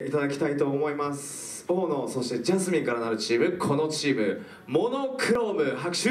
いただきたいと思います。ボーノそしてジャスミンからなるチームこのチームモノクローム拍手。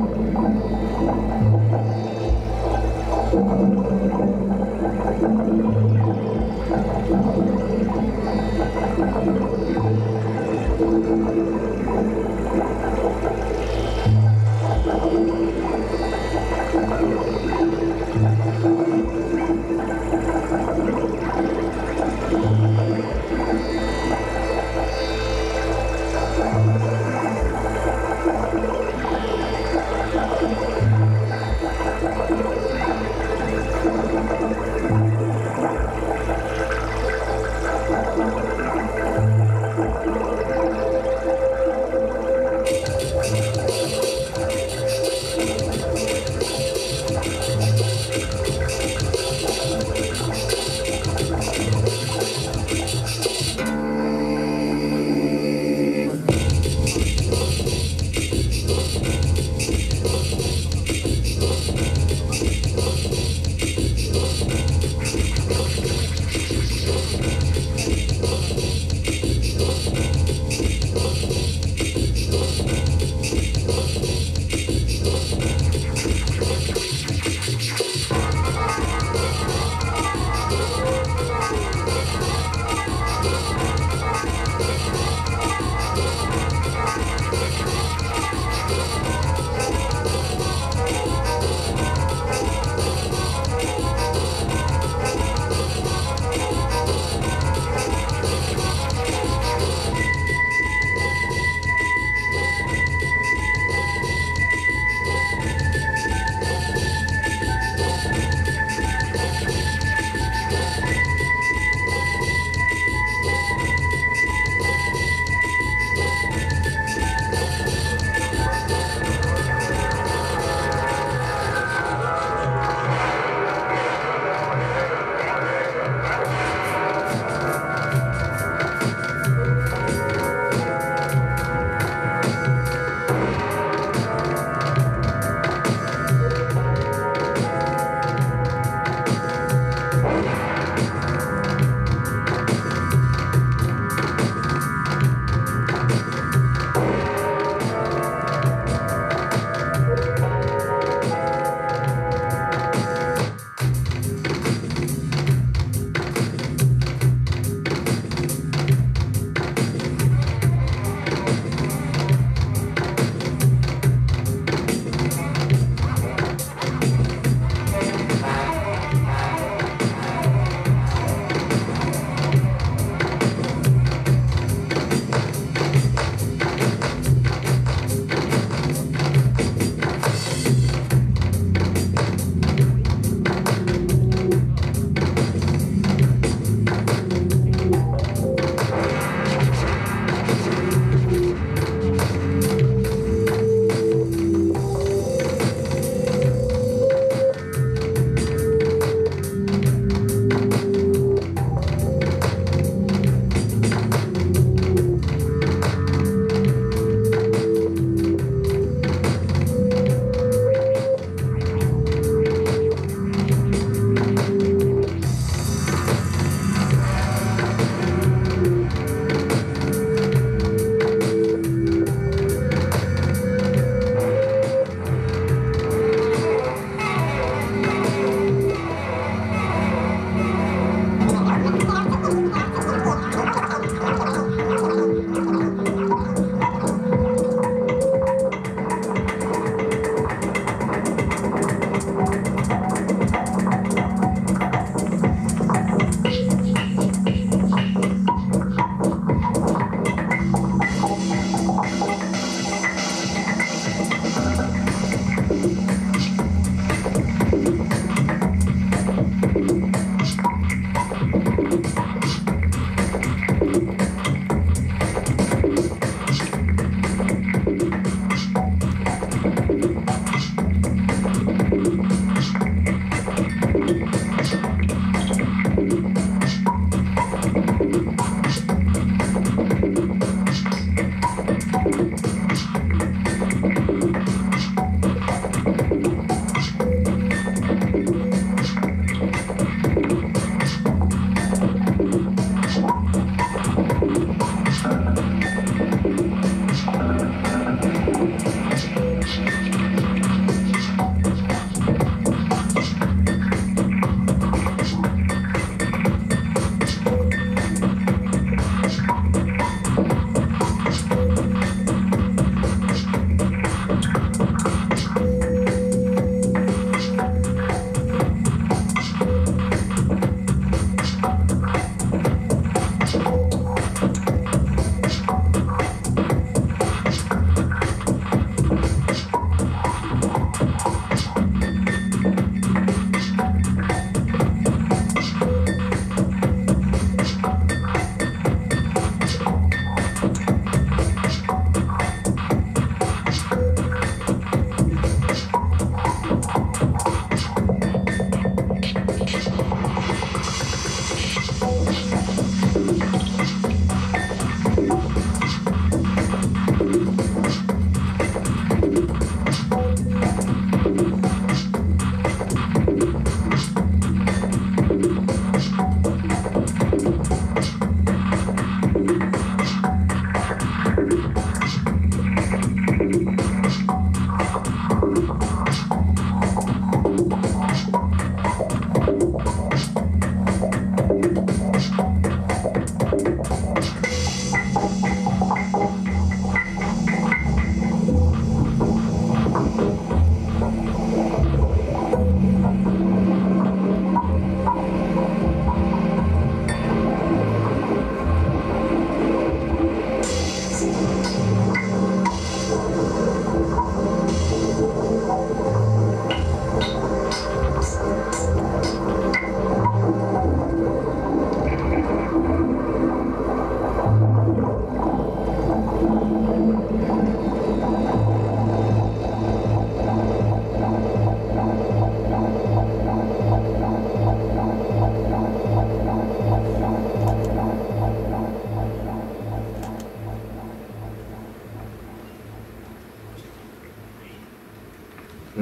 う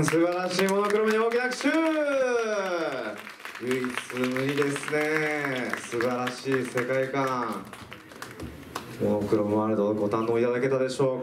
ん素晴らしいモノクロムに大きな拍手唯一無二ですね。素晴らしい世界観。モノクロムワールドご堪能いただけたでしょうか？